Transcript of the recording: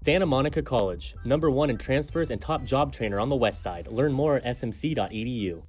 Santa Monica College, number one in transfers and top job trainer on the west side. Learn more at smc.edu.